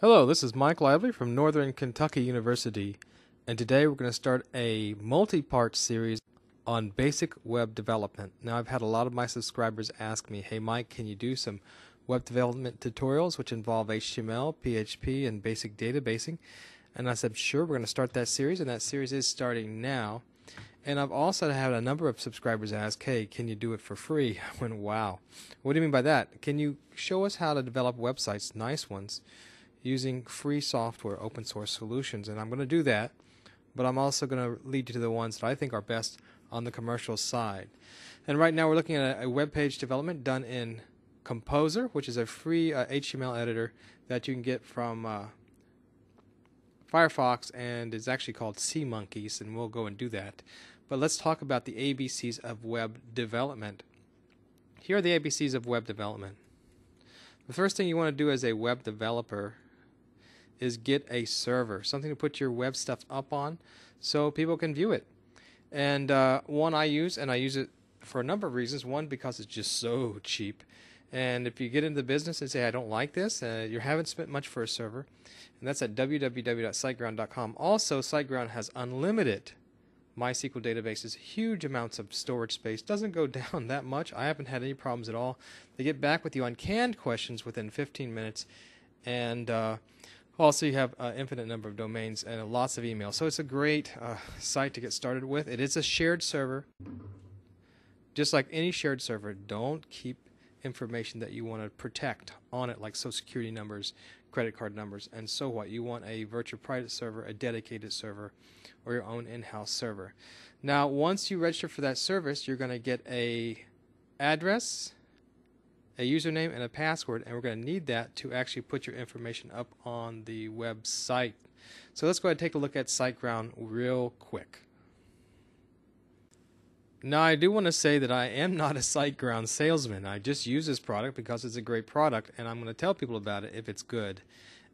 Hello, this is Mike Lively from Northern Kentucky University, and today we're going to start a multi part series on basic web development. Now, I've had a lot of my subscribers ask me, Hey, Mike, can you do some web development tutorials which involve HTML, PHP, and basic databasing? And I said, Sure, we're going to start that series, and that series is starting now. And I've also had a number of subscribers ask, hey, can you do it for free? I went, wow. What do you mean by that? Can you show us how to develop websites, nice ones, using free software, open source solutions? And I'm going to do that, but I'm also going to lead you to the ones that I think are best on the commercial side. And right now we're looking at a, web page development done in Composer, which is a free uh, HTML editor that you can get from uh, Firefox and is actually called SeaMonkeys, and we'll go and do that. But let's talk about the ABCs of web development. Here are the ABCs of web development. The first thing you want to do as a web developer is get a server, something to put your web stuff up on so people can view it. And uh, one I use, and I use it for a number of reasons. One, because it's just so cheap. And if you get into the business and say, I don't like this, uh, you haven't spent much for a server. And that's at www.siteground.com. Also, SiteGround has unlimited MySQL databases, huge amounts of storage space. Doesn't go down that much. I haven't had any problems at all. They get back with you on canned questions within 15 minutes. And uh, also, you have an infinite number of domains and lots of email. So it's a great uh, site to get started with. It is a shared server. Just like any shared server, don't keep information that you want to protect on it, like social security numbers, credit card numbers, and so what. You want a virtual private server, a dedicated server, or your own in-house server. Now, once you register for that service, you're going to get a address, a username, and a password, and we're going to need that to actually put your information up on the website. So let's go ahead and take a look at SiteGround real quick. Now, I do want to say that I am not a SiteGround salesman. I just use this product because it's a great product, and I'm going to tell people about it if it's good.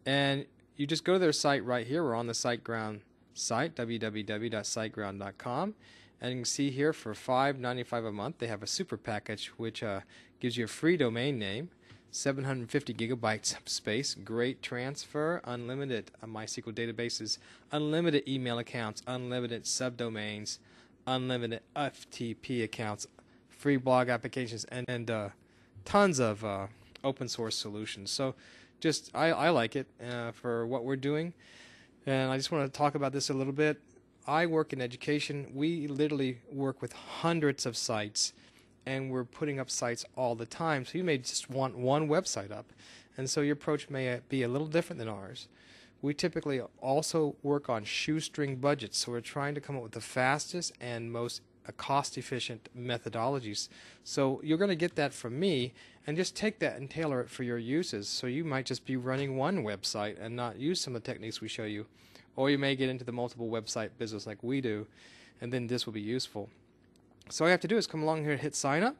And you just go to their site right here. We're on the SiteGround site, www.siteground.com. And you can see here for $5.95 a month, they have a super package which uh, gives you a free domain name, 750 gigabytes of space, great transfer, unlimited uh, MySQL databases, unlimited email accounts, unlimited subdomains unlimited FTP accounts, free blog applications, and, and uh, tons of uh, open source solutions. So just I, I like it uh, for what we're doing. And I just want to talk about this a little bit. I work in education. We literally work with hundreds of sites and we're putting up sites all the time. So you may just want one website up. And so your approach may be a little different than ours we typically also work on shoestring budgets. So we're trying to come up with the fastest and most cost efficient methodologies. So you're going to get that from me and just take that and tailor it for your uses. So you might just be running one website and not use some of the techniques we show you. Or you may get into the multiple website business like we do, and then this will be useful. So all you have to do is come along here and hit sign up.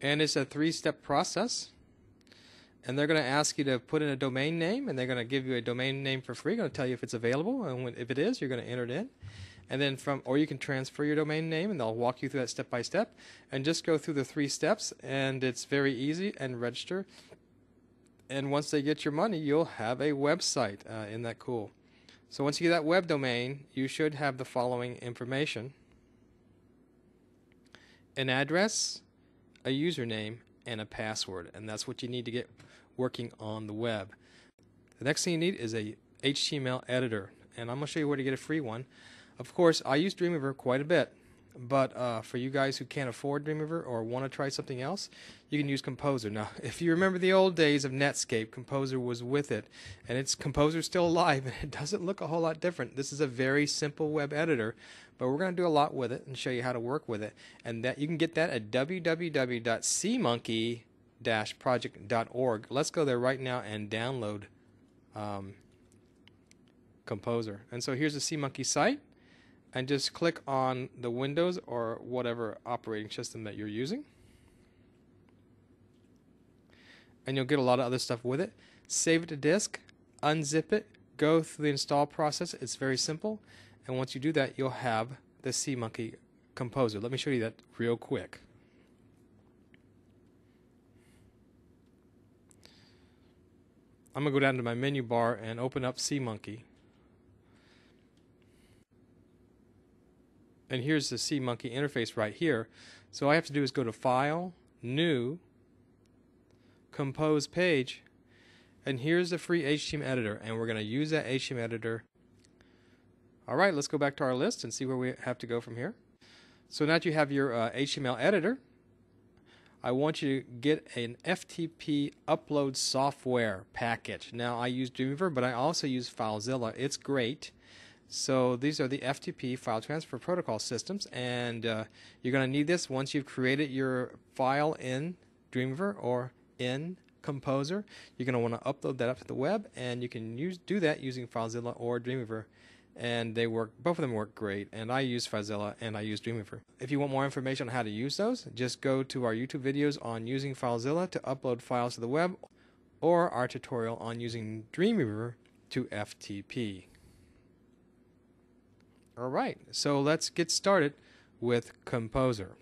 and it's a three-step process. And they're going to ask you to put in a domain name, and they're going to give you a domain name for free. Going to tell you if it's available, and when, if it is, you're going to enter it in. And then from, or you can transfer your domain name, and they'll walk you through that step by step, and just go through the three steps. And it's very easy and register. And once they get your money, you'll have a website. Uh, isn't that cool? So once you get that web domain, you should have the following information: an address a username, and a password. And that's what you need to get working on the web. The next thing you need is a HTML editor. And I'm going to show you where to get a free one. Of course, I use Dreamweaver quite a bit. But uh, for you guys who can't afford Dreamweaver or want to try something else, you can use Composer. Now, if you remember the old days of Netscape, Composer was with it, and its Composer still alive, and it doesn't look a whole lot different. This is a very simple web editor, but we're going to do a lot with it and show you how to work with it. And that you can get that at www.seamonkey-project.org. Let's go there right now and download um, Composer. And so here's the SeaMonkey site and just click on the Windows or whatever operating system that you're using. And you'll get a lot of other stuff with it. Save it to disk, unzip it, go through the install process. It's very simple. And once you do that, you'll have the SeaMonkey Composer. Let me show you that real quick. I'm going to go down to my menu bar and open up SeaMonkey. And here's the SeaMonkey interface right here. So all I have to do is go to File, New, Compose Page, and here's the free HTML editor. And we're going to use that HTML editor. All right, let's go back to our list and see where we have to go from here. So now that you have your uh, HTML editor, I want you to get an FTP upload software package. Now I use Dreamweaver, but I also use FileZilla. It's great. So these are the FTP file transfer protocol systems, and uh, you're going to need this once you've created your file in Dreamweaver or in Composer. You're going to want to upload that up to the web, and you can use do that using FileZilla or Dreamweaver and they work both of them work great and I use FileZilla and I use Dreamweaver. If you want more information on how to use those, just go to our YouTube videos on using FileZilla to upload files to the web or our tutorial on using Dreamweaver to FTP. Alright, so let's get started with Composer.